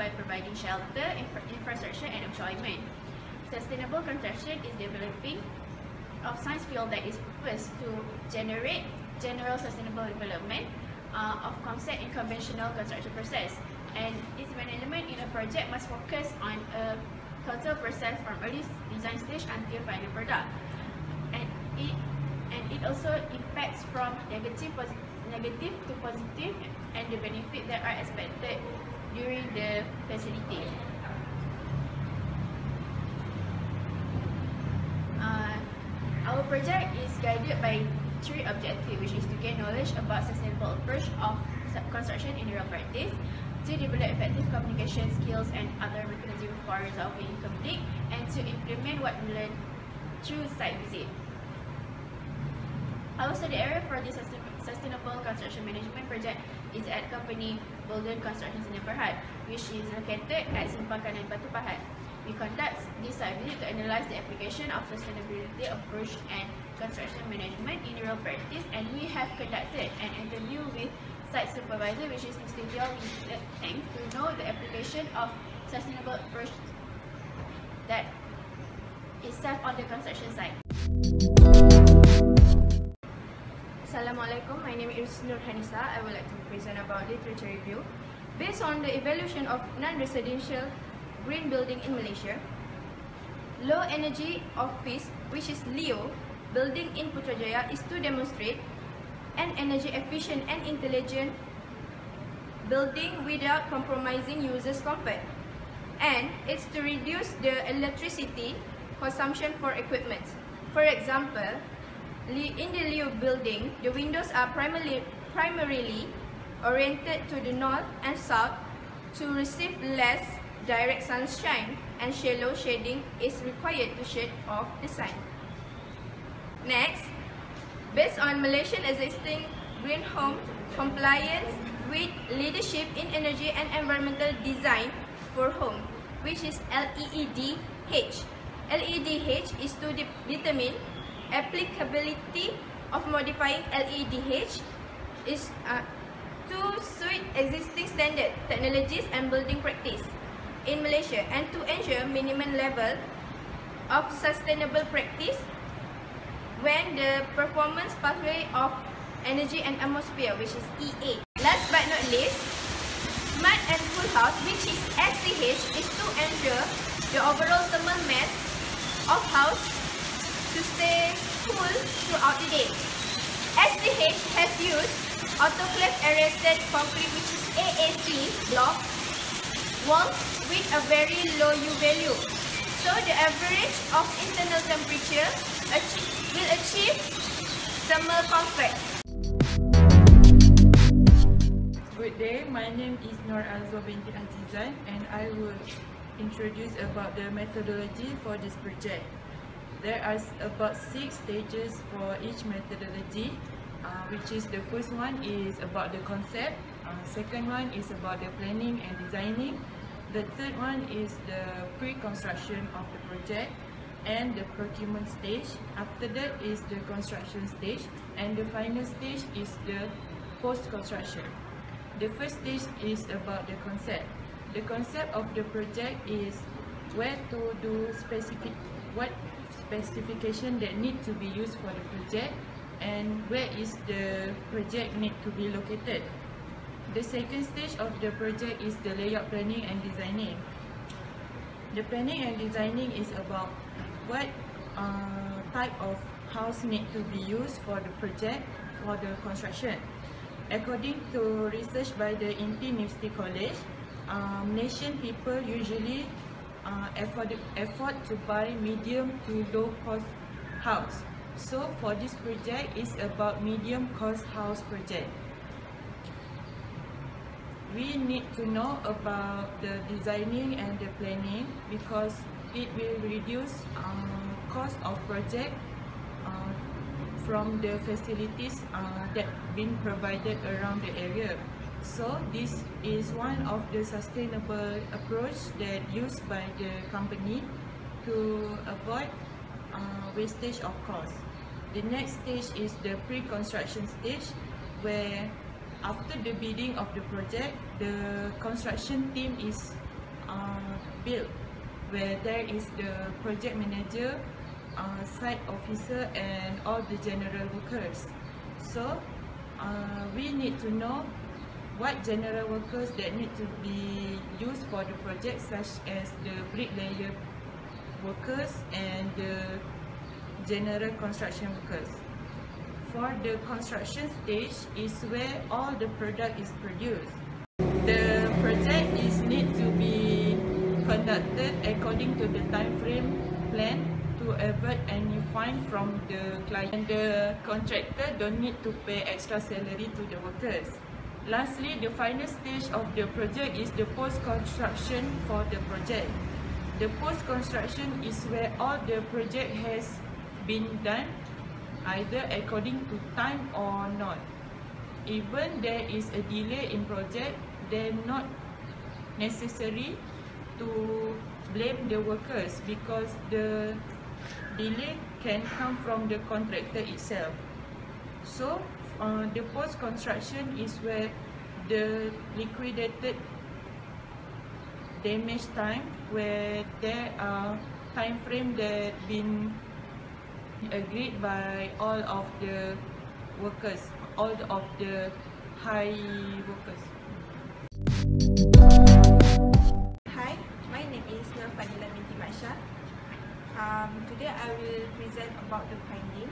by providing shelter, infra infrastructure and employment. Sustainable construction is developing of science field that is purpose to generate general sustainable development uh, of concept in conventional construction process. And its management in a project must focus on a total process from early design stage until final product. And it and it also impacts from negative negative to positive and the benefit that are expected during the facility. Uh, our project is guided by three objectives, which is to gain knowledge about sustainable approach of construction in real practice, to develop effective communication skills and other mechanisms for resolving conflict, and to implement what we learn through site visit. Our study area for this sustainable construction management project is at company Golden Construction Sdn Bhd, which is located at Simpang Kanan Batu Pahat. We conduct this site visit to analyze the application of sustainability approach and construction management in real practice and we have conducted an interview with site supervisor which is Mr. Yeo Tang to know the application of sustainable approach that is set on the construction site. Assalamualaikum, my name is Nur Hanisah. I would like to present about literature review. Based on the evolution of non-residential green building in Malaysia, low energy office, which is LEO, building in Putrajaya is to demonstrate an energy efficient and intelligent building without compromising users' comfort. And it's to reduce the electricity consumption for equipment. For example, in the Leo building, the windows are primarily, primarily oriented to the north and south to receive less direct sunshine and shallow shading is required to shade off the sun. Next, based on Malaysian existing green home compliance with leadership in energy and environmental design for home, which is LEEDH. LEDH is to de determine applicability of modifying LEDH is uh, to suit existing standard technologies and building practice in Malaysia and to ensure minimum level of sustainable practice when the performance pathway of energy and atmosphere which is EA. Last but not least, smart and cool house which is SCH is to ensure the overall thermal mass of house to stay cool throughout the day. SDH has used autoclave aerated concrete which is AAC block walls with a very low U value. So the average of internal temperature will achieve thermal comfort. Good day, my name is Nur Azwa binti Azizan and I will introduce about the methodology for this project. There are about six stages for each methodology, uh, which is the first one is about the concept, uh, second one is about the planning and designing, the third one is the pre-construction of the project and the procurement stage. After that is the construction stage and the final stage is the post-construction. The first stage is about the concept. The concept of the project is where to do specific what specification that need to be used for the project and where is the project need to be located. The second stage of the project is the layout planning and designing. The planning and designing is about what uh, type of house need to be used for the project for the construction. According to research by the INTI University College, um, Malaysian people usually uh, afford, afford to buy medium to low cost house. So for this project, it's about medium cost house project. We need to know about the designing and the planning because it will reduce uh, cost of project uh, from the facilities uh, that been provided around the area. So this is one of the sustainable approach that used by the company to avoid uh, wastage of cost. The next stage is the pre-construction stage where after the bidding of the project, the construction team is uh, built where there is the project manager, uh, site officer and all the general workers. So uh, we need to know what general workers that need to be used for the project such as the bricklayer workers and the general construction workers. For the construction stage is where all the product is produced. The project is need to be conducted according to the time frame plan to avoid any fine from the client. The contractor don't need to pay extra salary to the workers. Lastly, the final stage of the project is the post-construction for the project. The post-construction is where all the project has been done either according to time or not. Even there is a delay in project, then not necessary to blame the workers because the delay can come from the contractor itself. So, uh, the post construction is where the liquidated damage time where there are time frame that been agreed by all of the workers, all of the high workers. Hi, my name is Nur Fadila binti Masha. Um, today I will present about the finding.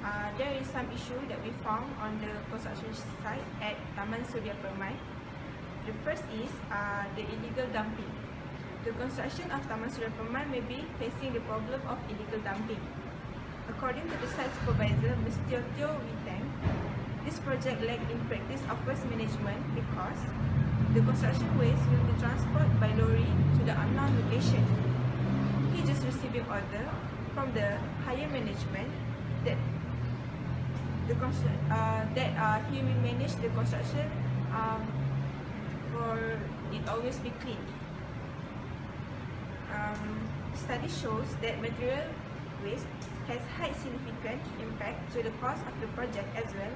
Uh, there is some issue that we found on the construction site at Taman Surya Permai. The first is uh, the illegal dumping. The construction of Taman Surya Permai may be facing the problem of illegal dumping. According to the site supervisor, Mr. Teo Witeng, this project lack in practice of waste management because the construction waste will be transported by lorry to the unknown location. He just receiving order from the higher management that the uh, that uh, he will manage the construction um, for it always be clean. Um, study shows that material waste has high significant impact to the cost of the project as well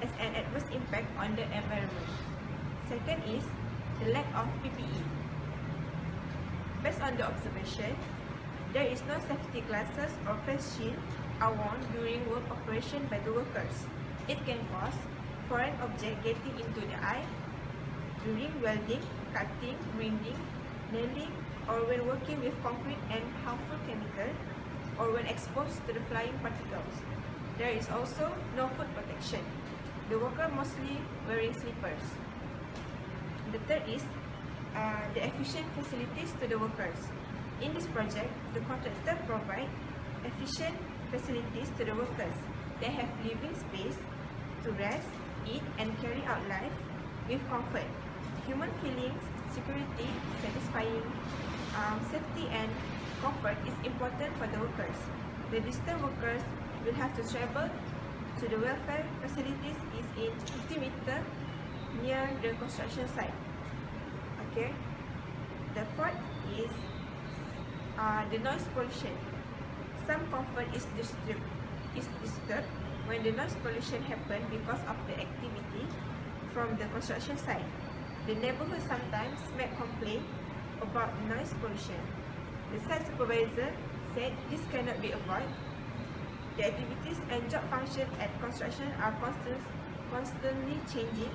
as an adverse impact on the environment. Second is the lack of PPE. Based on the observation, there is no safety glasses or face shield worn during work operation by the workers. It can cause foreign object getting into the eye during welding, cutting, grinding, nailing, or when working with concrete and harmful chemical, or when exposed to the flying particles. There is also no foot protection. The worker mostly wearing slippers. The third is uh, the efficient facilities to the workers. In this project, the contractor provide efficient facilities to the workers. They have living space to rest, eat, and carry out life with comfort. Human feelings, security, satisfying, um, safety, and comfort is important for the workers. The distant workers will have to travel to the welfare facilities is in 50 meter near the construction site. Okay. The fourth is uh, the noise pollution. Some comfort is disturbed, is disturbed when the noise pollution happen because of the activity from the construction site. The neighborhood sometimes make complaint about noise pollution. The site supervisor said this cannot be avoided. The activities and job function at construction are constant, constantly changing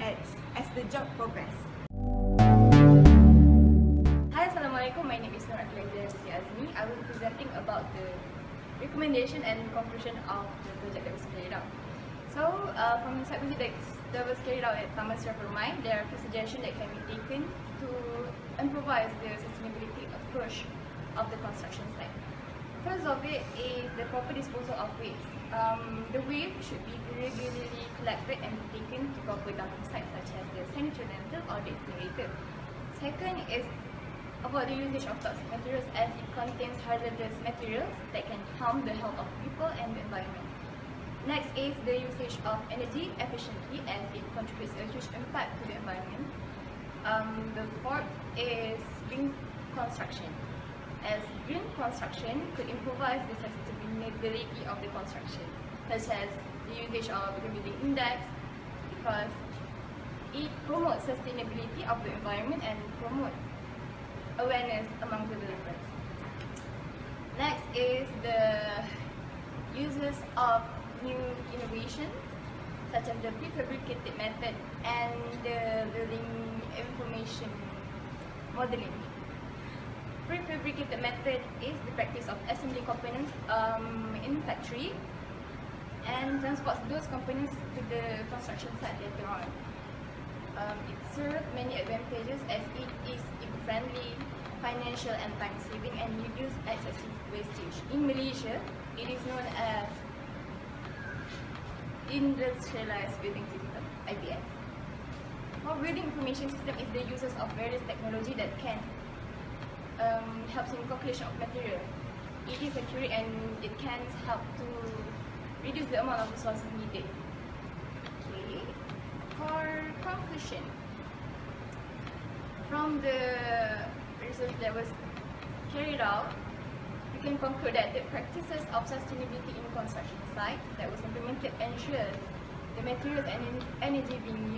as, as the job progress. Assalamualaikum. My name is Nur Akhilazia Siti Azmi. I will be presenting about the recommendation and conclusion of the project that was carried out. So, uh, from the visit that, that was carried out at Taman Surya Permai, there are a few suggestions that can be taken to improvise the sustainability approach of the construction site. First of it is the proper disposal of waste. Um, the waste should be regularly collected and taken to proper dumping sites such as the sanitary landfill or the incinerator. Second is about the usage of toxic materials as it contains hazardous materials that can harm the health of people and the environment. Next is the usage of energy efficiently as it contributes a huge impact to the environment. Um, the fourth is green construction as green construction could improvise the sustainability of the construction such as the usage of green building index, because it promotes sustainability of the environment and promote awareness among the developers. Next is the uses of new innovations such as the prefabricated method and the building information modeling. Prefabricated method is the practice of assembling components um, in factory and transports those components to the construction site later on. Um, it serves many advantages as it is eco-friendly, financial and time saving and reduce excessive wastage. In Malaysia, it is known as Industrialized Building System, IBS. For building information system is the uses of various technology that can um, in calculation of material. It is accurate and it can help to reduce the amount of resources needed. Okay. For conclusion, from the research that was carried out, we can conclude that the practices of sustainability in construction site that was implemented ensures the materials and energy being